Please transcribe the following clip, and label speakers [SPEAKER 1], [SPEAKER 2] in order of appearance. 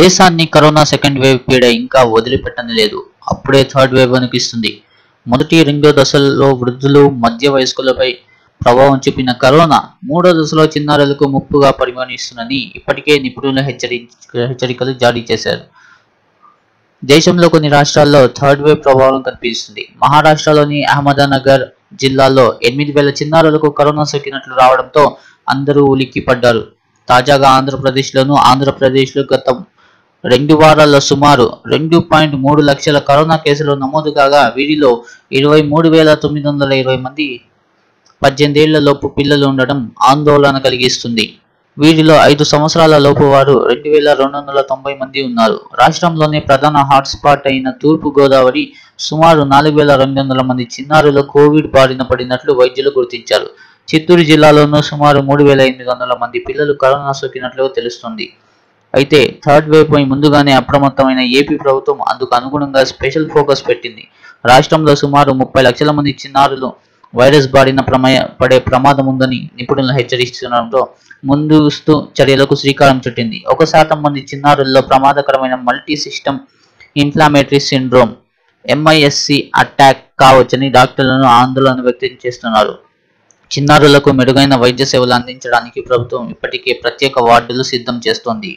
[SPEAKER 1] దేశాన్ని corona second wave పీడ ఇంకా వదిలిపెట్టని లేదు. అప్పుడే థర్డ్ వేవ్ అనిపిస్తుంది. మొదటి రెండో దశల్లో వృద్ధులు మధ్య వయస్కులపై ప్రభావం చూపిన కరోనా మూడో దశలో చిన్నారులకు ముప్పుగా పరిగణిస్తుందని ఇప్పటికే నిపుణులు హెచ్చరి హెచ్చరికలు జారీ చేశారు. దేశంలో కొన్ని రాష్ట్రాల్లో థర్డ్ వేవ్ ప్రభావం కనిపిస్తుంది. మహారాష్ట్రలోని అహ్మదానగర్ జిల్లాలో ఎనిమిది వేల చిన్నారులకు కరోనా సోకినట్లు రావడంతో అందరూ ఉలిక్కి పడ్డారు తాజాగా ఆంధ్రప్రదేశ్లోను ఆంధ్రప్రదేశ్లో గత రెండు వారాల్లో సుమారు రెండు పాయింట్ మూడు లక్షల కరోనా కేసులు నమోదు కాగా వీరిలో ఇరవై మూడు వేల తొమ్మిది వందల ఇరవై మంది పద్దెనిమిదేళ్ళలోపు పిల్లలు ఉండడం ఆందోళన కలిగిస్తుంది. వీరిలో ఐదు సంవత్సరాల లోపు వారు రెండు వేల రెండు వందల తొంభై మంది ఉన్నారు. రాష్ట్రంలోనే ప్రధాన హాట్స్పాట్ అయిన తూర్పు గోదావరి సుమారు నాలుగు వేల రెండు వందల మంది చిన్నారులు కోవిడ్ బారిన పడినట్లు వైద్యులు గుర్తించారు. చిత్తూరు జిల్లాలోనూ సుమారు మూడు వేల ఎనిమిది వందల మంది పిల్లలు కరోనా సోకినట్లు తెలుస్తుంది. అయితే థర్డ్ వేవ్ పై ముందుగానే అప్రమత్తమైన ఏపీ ప్రభుత్వం అందుకు అనుగుణంగా స్పెషల్ ఫోకస్ పెట్టింది. రాష్ట్రంలో సుమారు ముప్పై లక్షల మంది చిన్నారులు వైరస్ బారిన ప్రమయ పడే ప్రమాదం ఉందని నిపుణులు హెచ్చరిస్తుండటంతో ముందస్తు చర్యలకు శ్రీకారం చుట్టింది. ఒక శాతం మంది చిన్నారుల్లో ప్రమాదకరమైన multi system inflammatory syndrome MISC attack కావచ్చని డాక్టర్లను ఆందోళన వ్యక్తం చేస్తున్నారు. చిన్నారులకు మెరుగైన వైద్య సేవలు అందించడానికి ప్రభుత్వం ఇప్పటికే ప్రత్యేక వార్డులు సిద్ధం చేస్తోంది.